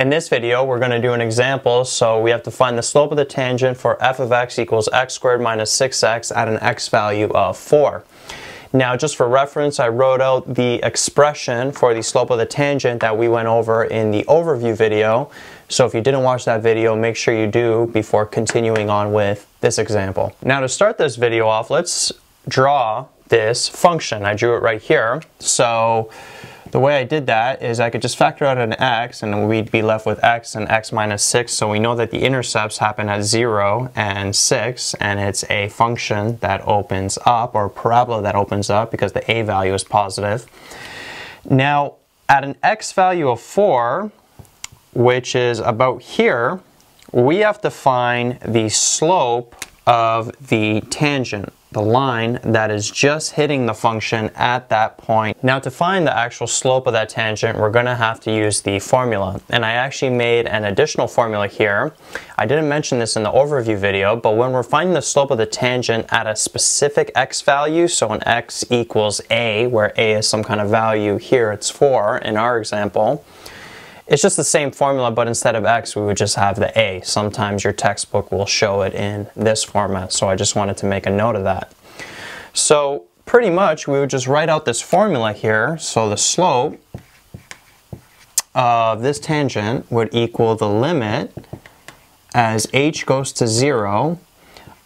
In this video, we're going to do an example, so we have to find the slope of the tangent for f of x equals x squared minus 6x at an x value of 4. Now, just for reference, I wrote out the expression for the slope of the tangent that we went over in the overview video. So if you didn't watch that video, make sure you do before continuing on with this example. Now to start this video off, let's draw this function. I drew it right here. So the way I did that is I could just factor out an x and we'd be left with x and x minus 6. So we know that the intercepts happen at 0 and 6 and it's a function that opens up or a parabola that opens up because the a value is positive. Now at an x value of 4, which is about here, we have to find the slope of the tangent the line that is just hitting the function at that point. Now to find the actual slope of that tangent, we're going to have to use the formula. And I actually made an additional formula here. I didn't mention this in the overview video, but when we're finding the slope of the tangent at a specific x value, so an x equals a, where a is some kind of value, here it's 4 in our example, it's just the same formula, but instead of x, we would just have the a. Sometimes your textbook will show it in this format, so I just wanted to make a note of that. So pretty much, we would just write out this formula here. So the slope of this tangent would equal the limit as h goes to 0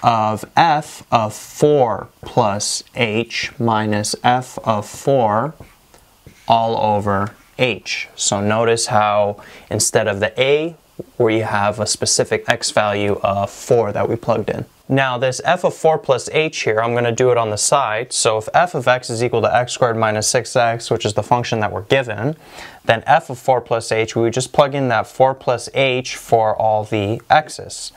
of f of 4 plus h minus f of 4 all over h. So notice how instead of the a, we have a specific x value of 4 that we plugged in. Now this f of 4 plus h here, I'm going to do it on the side. So if f of x is equal to x squared minus 6x, which is the function that we're given, then f of 4 plus h, we would just plug in that 4 plus h for all the x's.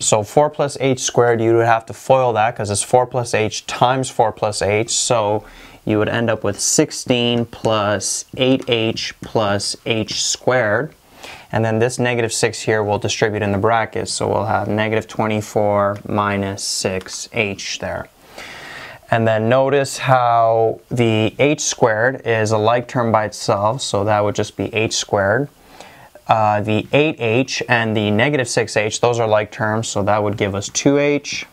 So 4 plus h squared, you would have to FOIL that because it's 4 plus h times 4 plus h. So you would end up with 16 plus 8h plus h squared. And then this negative 6 here will distribute in the brackets, so we'll have negative 24 minus 6h there. And then notice how the h squared is a like term by itself, so that would just be h squared. Uh, the 8h and the negative 6h, those are like terms, so that would give us 2h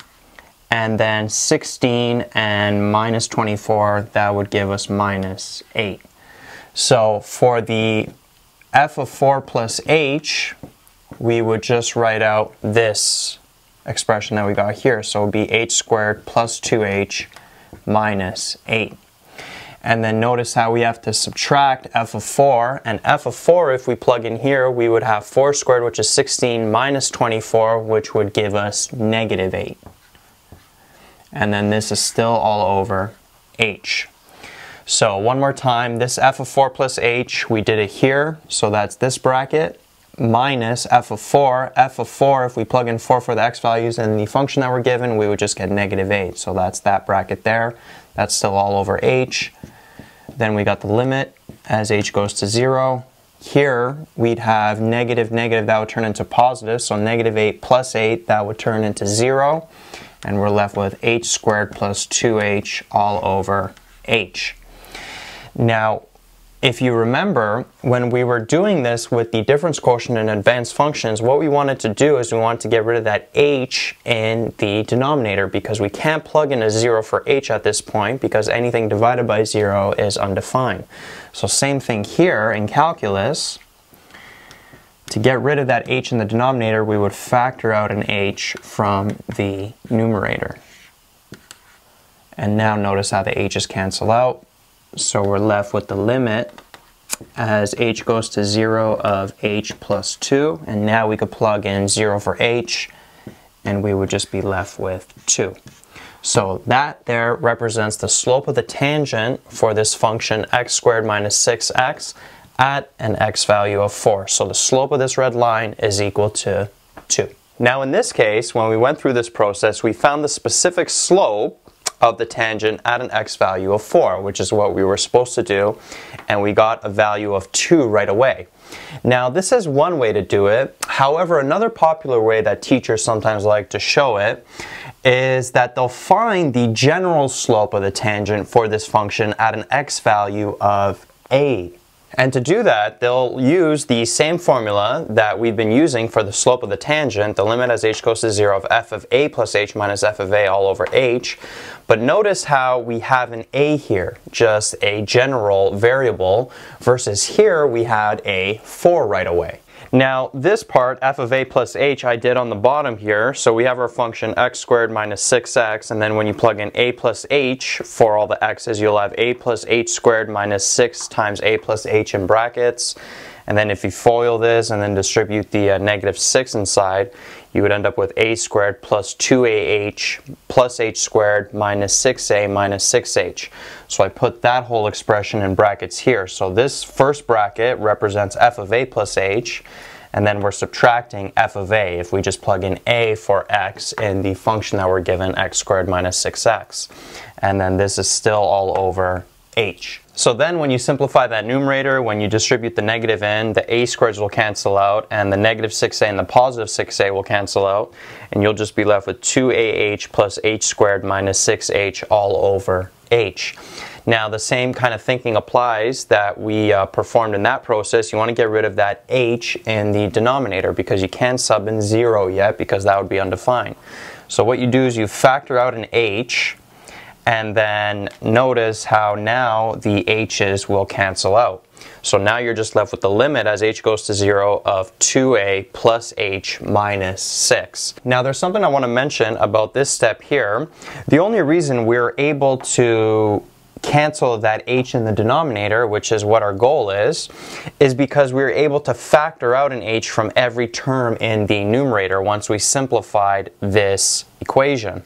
and then 16 and minus 24, that would give us minus 8. So for the f of 4 plus h, we would just write out this expression that we got here. So it would be h squared plus 2h minus 8. And then notice how we have to subtract f of 4. And f of 4, if we plug in here, we would have 4 squared, which is 16, minus 24, which would give us negative 8 and then this is still all over h. So one more time, this f of 4 plus h, we did it here, so that's this bracket, minus f of 4. f of 4, if we plug in 4 for the x values in the function that we're given, we would just get negative 8. So that's that bracket there. That's still all over h. Then we got the limit as h goes to 0. Here, we'd have negative, negative, that would turn into positive. So negative 8 plus 8, that would turn into 0 and we're left with h squared plus 2h all over h. Now, if you remember, when we were doing this with the difference quotient in advanced functions, what we wanted to do is we wanted to get rid of that h in the denominator because we can't plug in a 0 for h at this point because anything divided by 0 is undefined. So same thing here in calculus. To get rid of that h in the denominator, we would factor out an h from the numerator. And now notice how the h's cancel out. So we're left with the limit as h goes to 0 of h plus 2. And now we could plug in 0 for h, and we would just be left with 2. So that there represents the slope of the tangent for this function x squared minus 6x at an x value of 4. So the slope of this red line is equal to 2. Now in this case, when we went through this process, we found the specific slope of the tangent at an x value of 4, which is what we were supposed to do, and we got a value of 2 right away. Now this is one way to do it. However, another popular way that teachers sometimes like to show it is that they'll find the general slope of the tangent for this function at an x value of a And to do that, they'll use the same formula that we've been using for the slope of the tangent, the limit as h goes to 0 of f of a plus h minus f of a all over h. But notice how we have an a here, just a general variable, versus here we had a 4 right away. Now this part, f of a plus h, I did on the bottom here. So we have our function x squared minus 6x, and then when you plug in a plus h for all the x's, you'll have a plus h squared minus 6 times a plus h in brackets. And then if you FOIL this and then distribute the uh, negative 6 inside, you would end up with a squared plus 2ah plus h squared minus 6a minus 6h. So I put that whole expression in brackets here. So this first bracket represents f of a plus h, and then we're subtracting f of a if we just plug in a for x in the function that we're given, x squared minus 6x. And then this is still all over h. So then when you simplify that numerator, when you distribute the negative in, the a squareds will cancel out, and the negative 6a and the positive 6a will cancel out, and you'll just be left with 2ah plus h squared minus 6h all over h. Now the same kind of thinking applies that we uh, performed in that process. You want to get rid of that h in the denominator because you can't sub in 0 yet because that would be undefined. So what you do is you factor out an h, and then notice how now the h's will cancel out. So now you're just left with the limit as h goes to 0 of 2a plus h minus 6. Now there's something I want to mention about this step here. The only reason we're able to cancel that h in the denominator, which is what our goal is, is because we are able to factor out an h from every term in the numerator once we simplified this equation.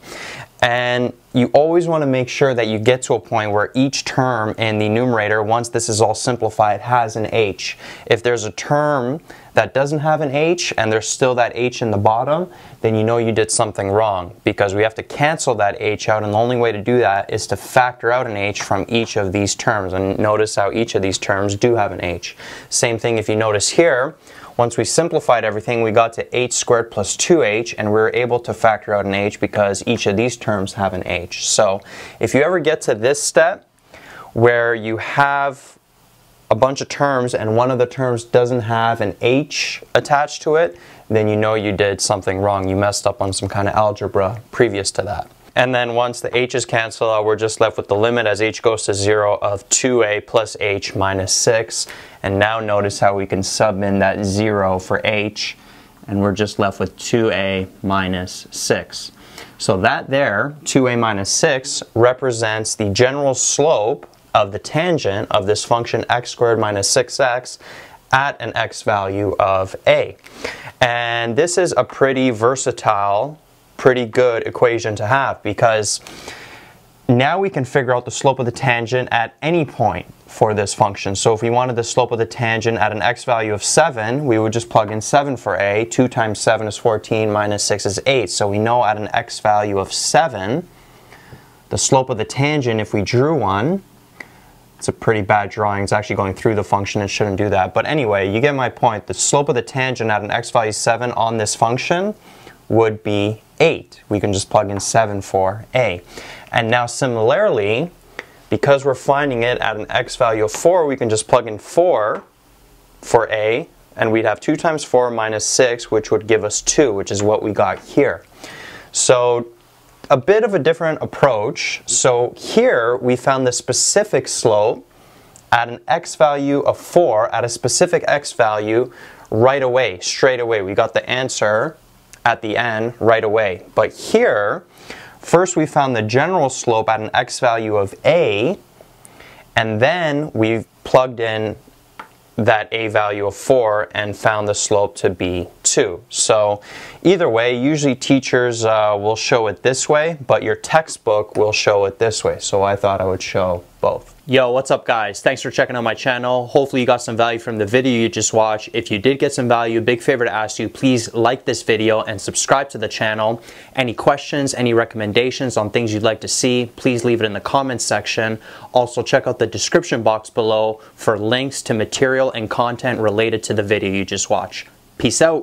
And you always want to make sure that you get to a point where each term in the numerator, once this is all simplified, has an h. If there's a term that doesn't have an h and there's still that h in the bottom, then you know you did something wrong because we have to cancel that h out and the only way to do that is to factor out an h from each of these terms. And notice how each of these terms do have an h. Same thing if you notice here, once we simplified everything, we got to h squared plus 2h, and we were able to factor out an h because each of these terms have an h. So if you ever get to this step, where you have a bunch of terms and one of the terms doesn't have an h attached to it, then you know you did something wrong. You messed up on some kind of algebra previous to that. And then once the h's cancel out, uh, we're just left with the limit as h goes to 0 of 2a plus h minus 6. And now notice how we can sub in that 0 for h, and we're just left with 2a minus 6. So that there, 2a minus 6, represents the general slope of the tangent of this function x squared minus 6x at an x value of a. And this is a pretty versatile pretty good equation to have because now we can figure out the slope of the tangent at any point for this function. So if we wanted the slope of the tangent at an x value of 7, we would just plug in 7 for a. 2 times 7 is 14, minus 6 is 8. So we know at an x value of 7, the slope of the tangent, if we drew one, it's a pretty bad drawing. It's actually going through the function. It shouldn't do that. But anyway, you get my point. The slope of the tangent at an x value 7 on this function would be 8. We can just plug in 7 for a. And now similarly, because we're finding it at an x value of 4, we can just plug in 4 for a, and we'd have 2 times 4 minus 6, which would give us 2, which is what we got here. So a bit of a different approach. So here we found the specific slope at an x value of 4 at a specific x value right away, straight away. We got the answer at the end right away. But here, first we found the general slope at an x value of a, and then we plugged in that a value of 4 and found the slope to be 2. So either way, usually teachers uh, will show it this way, but your textbook will show it this way. So I thought I would show both. Yo, what's up guys? Thanks for checking out my channel. Hopefully you got some value from the video you just watched. If you did get some value, big favor to ask you, please like this video and subscribe to the channel. Any questions, any recommendations on things you'd like to see, please leave it in the comments section. Also check out the description box below for links to material and content related to the video you just watched. Peace out.